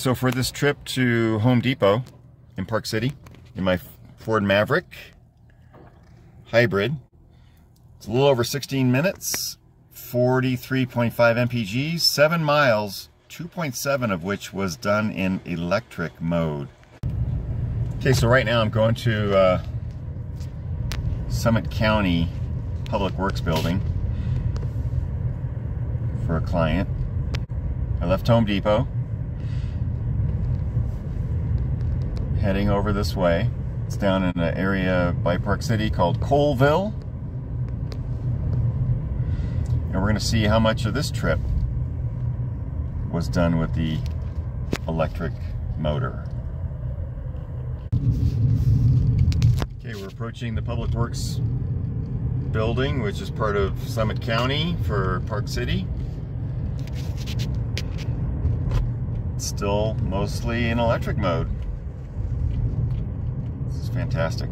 So for this trip to Home Depot in Park City, in my Ford Maverick hybrid, it's a little over 16 minutes, 43.5 mpg, 7 miles, 2.7 of which was done in electric mode. Okay, so right now I'm going to uh, Summit County Public Works Building for a client. I left Home Depot. Heading over this way. It's down in an area by Park City called Coalville. And we're going to see how much of this trip was done with the electric motor. Okay, we're approaching the Public Works building, which is part of Summit County for Park City. It's still mostly in electric mode fantastic.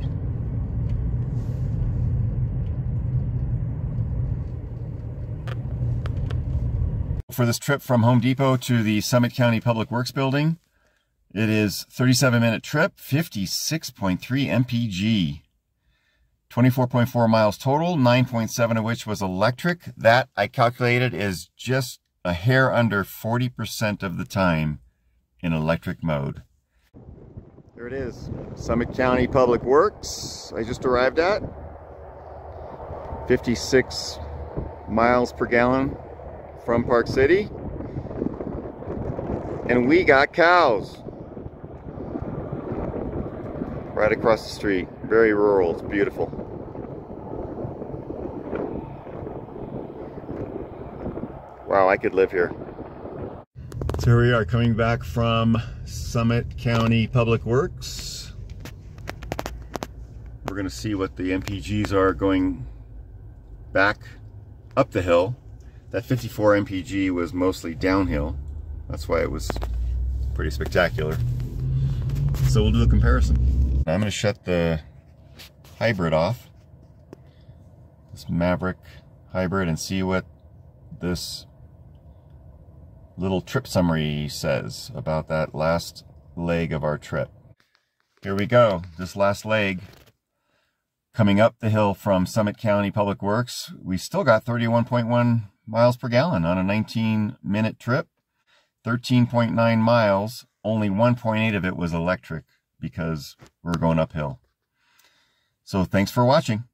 For this trip from Home Depot to the Summit County Public Works Building, it is 37 minute trip, 56.3 mpg. 24.4 miles total, 9.7 of which was electric. That I calculated is just a hair under 40% of the time in electric mode. There it is, Summit County Public Works. I just arrived at 56 miles per gallon from Park City. And we got cows right across the street. Very rural, it's beautiful. Wow, I could live here. Here we are coming back from Summit County Public Works. We're going to see what the MPGs are going back up the hill. That 54 MPG was mostly downhill. That's why it was pretty spectacular. So we'll do a comparison. I'm going to shut the hybrid off. This Maverick hybrid and see what this little trip summary says about that last leg of our trip. Here we go, this last leg. Coming up the hill from Summit County Public Works, we still got 31.1 miles per gallon on a 19 minute trip. 13.9 miles, only 1.8 of it was electric because we're going uphill. So thanks for watching.